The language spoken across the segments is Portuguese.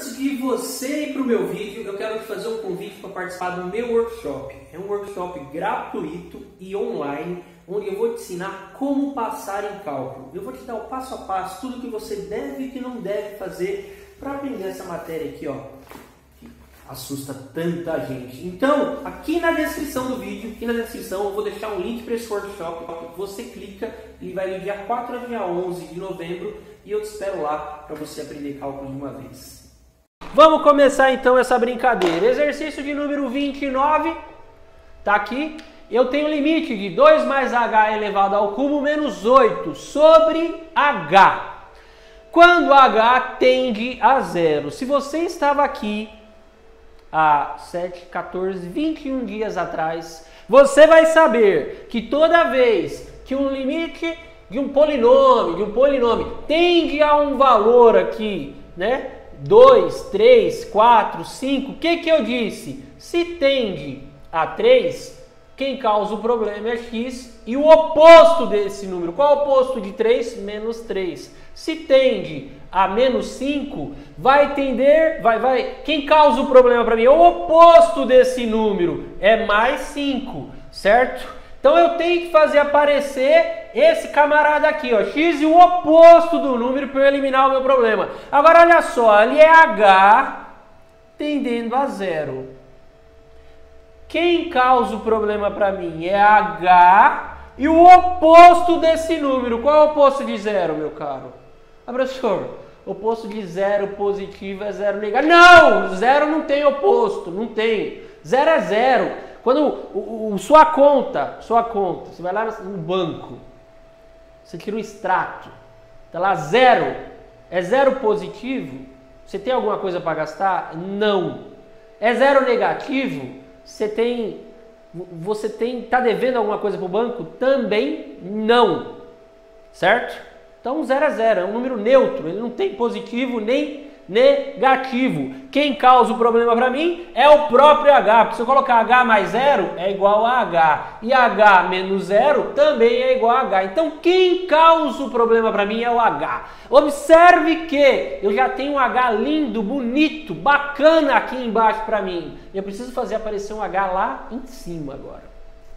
Antes de você ir para o meu vídeo, eu quero te fazer um convite para participar do meu workshop. É um workshop gratuito e online, onde eu vou te ensinar como passar em cálculo. Eu vou te dar o passo a passo, tudo que você deve e que não deve fazer para aprender essa matéria aqui, ó, que assusta tanta gente. Então, aqui na descrição do vídeo, aqui na descrição, eu vou deixar um link para esse workshop. Você clica, ele vai do dia 4 a dia 11 de novembro e eu te espero lá para você aprender cálculo de uma vez. Vamos começar então essa brincadeira. Exercício de número 29, tá aqui. Eu tenho limite de 2 mais h elevado ao cubo menos 8 sobre h. Quando h tende a zero. Se você estava aqui há 7, 14, 21 dias atrás, você vai saber que toda vez que um limite de um polinômio, de um polinômio, tende a um valor aqui, né? 2, 3, 4, 5, o que, que eu disse? Se tende a 3, quem causa o problema é x e o oposto desse número. Qual é o oposto de 3? Menos 3. Se tende a menos 5, vai tender, vai, vai. Quem causa o problema para mim? É o oposto desse número, é mais 5, certo? Então eu tenho que fazer aparecer esse camarada aqui, ó, x e o oposto do número para eu eliminar o meu problema. Agora olha só, ali é h tendendo a zero. Quem causa o problema para mim é h e o oposto desse número. Qual é o oposto de zero, meu caro? Ah, professor, oposto de zero positivo é zero negativo. Não, zero não tem oposto, não tem. Zero é zero. Quando o, o, sua conta, sua conta, você vai lá no banco, você tira um extrato, tá lá zero, é zero positivo, você tem alguma coisa para gastar? Não. É zero negativo, você tem, você tem, tá devendo alguma coisa para o banco? Também não, certo? Então zero é zero, é um número neutro, ele não tem positivo nem negativo. Quem causa o problema para mim é o próprio H, porque se eu colocar H mais zero é igual a H, e H menos zero também é igual a H. Então quem causa o problema para mim é o H. Observe que eu já tenho um H lindo, bonito, bacana aqui embaixo para mim. Eu preciso fazer aparecer um H lá em cima agora,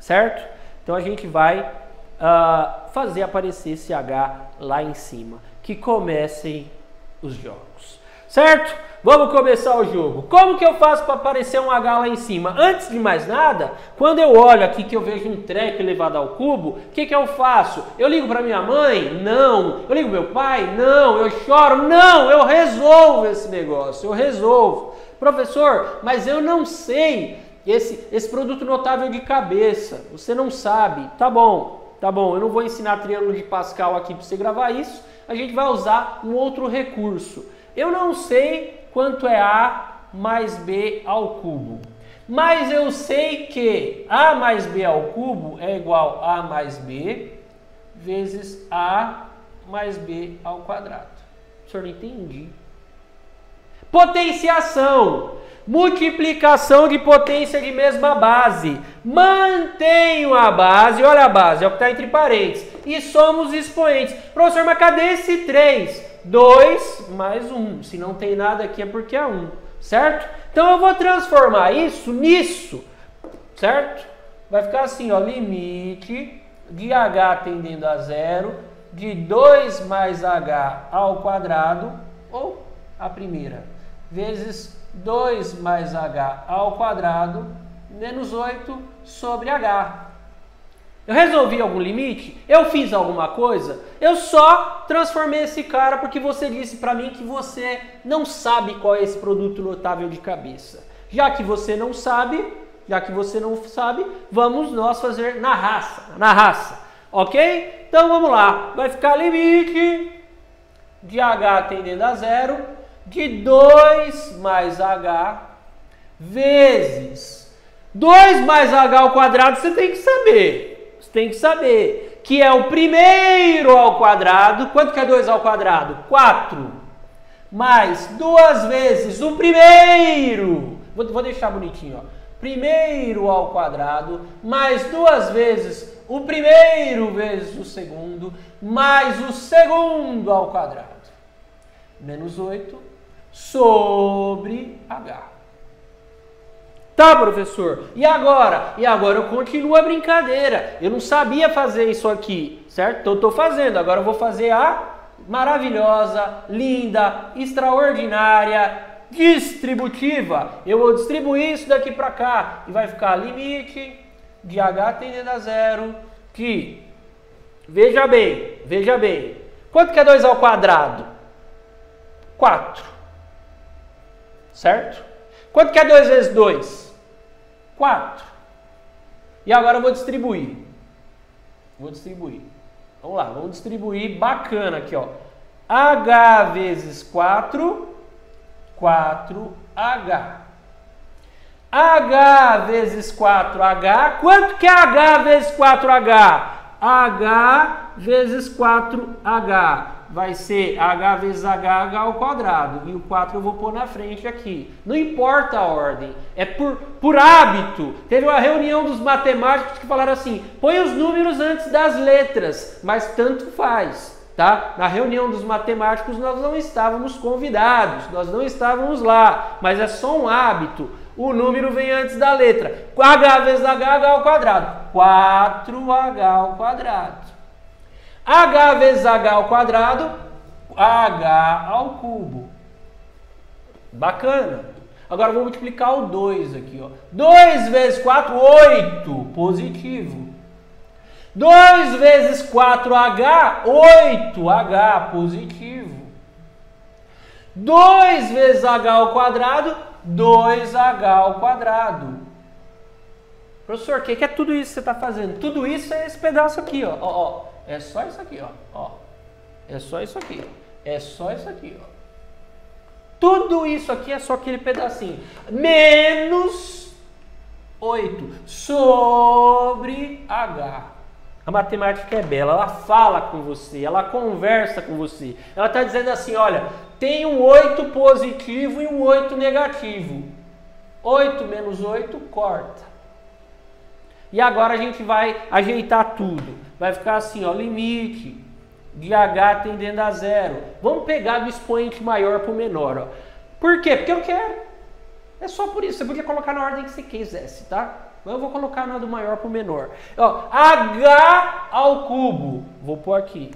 certo? Então a gente vai uh, fazer aparecer esse H lá em cima. Que comecem os jogos. Certo? Vamos começar o jogo. Como que eu faço para aparecer um H lá em cima? Antes de mais nada, quando eu olho aqui que eu vejo um treco elevado ao cubo, o que, que eu faço? Eu ligo para minha mãe? Não. Eu ligo meu pai? Não. Eu choro? Não. Eu resolvo esse negócio. Eu resolvo. Professor, mas eu não sei esse, esse produto notável de cabeça. Você não sabe. Tá bom, tá bom. Eu não vou ensinar triângulo de Pascal aqui para você gravar isso. A gente vai usar um outro recurso. Eu não sei quanto é A mais B ao cubo. Mas eu sei que A mais B ao cubo é igual a A mais B vezes A mais B ao quadrado. O senhor não entendi. Potenciação. Multiplicação de potência de mesma base. Mantenho a base, olha a base, é o que está entre parênteses. E somos expoentes. Professor, mas cadê esse 3? 2 mais 1. Se não tem nada aqui é porque é 1, certo? Então eu vou transformar isso nisso, certo? Vai ficar assim, ó, limite de h tendendo a zero de 2 mais h ao quadrado, ou a primeira, vezes 2 mais h ao quadrado, menos 8 sobre h. Eu resolvi algum limite? Eu fiz alguma coisa? Eu só transformei esse cara porque você disse para mim que você não sabe qual é esse produto notável de cabeça. Já que você não sabe, já que você não sabe, vamos nós fazer na raça, na raça. OK? Então vamos lá. Vai ficar limite de h tendendo a zero de 2 mais h vezes 2 mais h ao quadrado, você tem que saber tem que saber que é o primeiro ao quadrado. Quanto que é 2 ao quadrado? 4. Mais duas vezes o primeiro. Vou, vou deixar bonitinho, ó. Primeiro ao quadrado, mais duas vezes o primeiro vezes o segundo, mais o segundo ao quadrado. Menos 8 sobre H. Tá, professor. E agora? E agora eu continuo a brincadeira. Eu não sabia fazer isso aqui, certo? Então eu estou fazendo. Agora eu vou fazer a maravilhosa, linda, extraordinária, distributiva. Eu vou distribuir isso daqui para cá e vai ficar limite de h tendendo a zero que, veja bem, veja bem, quanto que é 2 ao quadrado? 4. Certo? Quanto que é 2 vezes 2? 4. E agora eu vou distribuir. Vou distribuir. Vamos lá, vamos distribuir bacana aqui, ó. H vezes 4, 4H. H vezes 4H, quanto que é H vezes 4H? H vezes 4H vai ser H vezes H, H ao quadrado. E o 4 eu vou pôr na frente aqui. Não importa a ordem, é por, por hábito. Teve uma reunião dos matemáticos que falaram assim: põe os números antes das letras, mas tanto faz. Tá? Na reunião dos matemáticos nós não estávamos convidados, nós não estávamos lá, mas é só um hábito o número vem antes da letra. H vezes H, H ao quadrado. 4H ao quadrado. H vezes H ao quadrado, H ao cubo. Bacana. Agora vou multiplicar o 2 aqui. Ó. 2 vezes 4, 8. Positivo. 2 vezes 4H, 8H. Positivo. 2 vezes H ao quadrado, 2H ao quadrado. Professor, o que, é tudo isso que você está fazendo? Tudo isso é esse pedaço aqui, ó. ó, ó. É só isso aqui, ó. ó. É só isso aqui. É só isso aqui, ó. Tudo isso aqui é só aquele pedacinho. Menos 8 sobre H. A matemática é bela, ela fala com você, ela conversa com você. Ela está dizendo assim: olha, tem um 8 positivo e um 8 negativo. 8 menos 8 corta. E agora a gente vai ajeitar tudo. Vai ficar assim, ó, limite de h tendendo a zero. Vamos pegar do expoente maior para o menor. Ó. Por quê? Porque eu quero. É só por isso. Você podia colocar na ordem que você quisesse, tá? Mas eu vou colocar na do maior para o menor. Ó, h ao cubo. Vou pôr aqui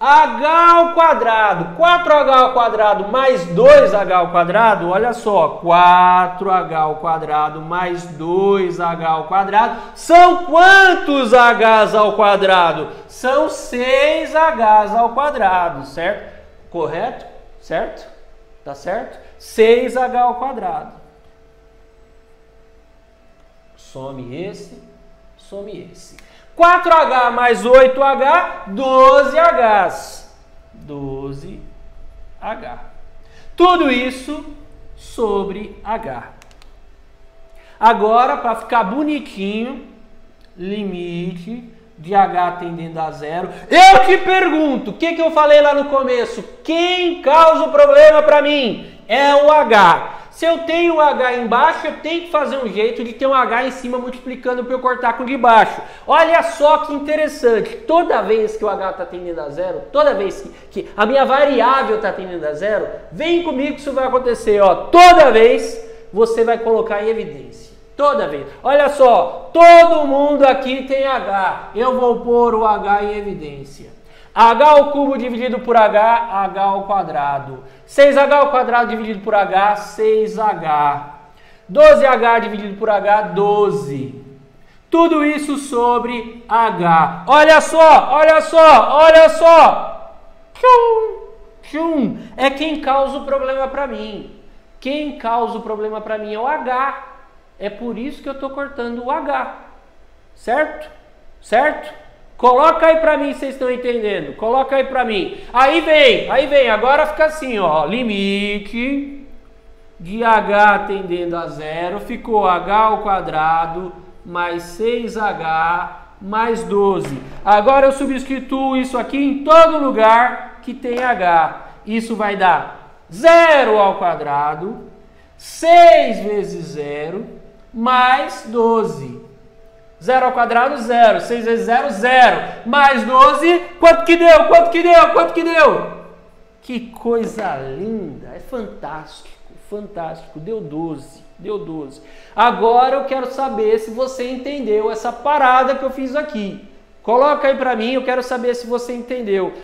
h ao quadrado, 4h ao quadrado mais 2h ao quadrado, olha só, 4h ao quadrado mais 2h ao quadrado, são quantos h's ao quadrado? São 6h's ao quadrado, certo? Correto? Certo? Tá certo? 6h ao quadrado. Some esse, some esse. 4H mais 8H, 12Hs. 12H. Tudo isso sobre H. Agora, para ficar bonitinho, limite de H tendendo a zero. Eu te pergunto, o que, que eu falei lá no começo? Quem causa o problema para mim? É o H. Se eu tenho um H embaixo, eu tenho que fazer um jeito de ter um H em cima multiplicando para eu cortar com o de baixo. Olha só que interessante. Toda vez que o H está tendendo a zero, toda vez que, que a minha variável está tendendo a zero, vem comigo que isso vai acontecer. Ó. Toda vez você vai colocar em evidência. Toda vez. Olha só, todo mundo aqui tem H. Eu vou pôr o H em evidência. H ao cubo dividido por H, H ao quadrado. 6H ao quadrado dividido por H, 6H. 12H dividido por H, 12. Tudo isso sobre H. Olha só, olha só, olha só. Tchum, tchum. É quem causa o problema para mim. Quem causa o problema para mim é o H. É por isso que eu estou cortando o H. Certo? Certo? Coloca aí para mim, vocês estão entendendo? Coloca aí para mim. Aí vem, aí vem. Agora fica assim, ó. Limite de h tendendo a zero ficou h ao quadrado mais 6h mais 12. Agora eu substituo isso aqui em todo lugar que tem h. Isso vai dar zero ao quadrado, 6 vezes zero, mais 12. 0 ao quadrado, 0. 6 vezes 0, 0. Mais 12, quanto que deu? Quanto que deu? Quanto que deu? Que coisa linda! É fantástico, fantástico. Deu 12, deu 12. Agora eu quero saber se você entendeu essa parada que eu fiz aqui. Coloca aí para mim, eu quero saber se você entendeu.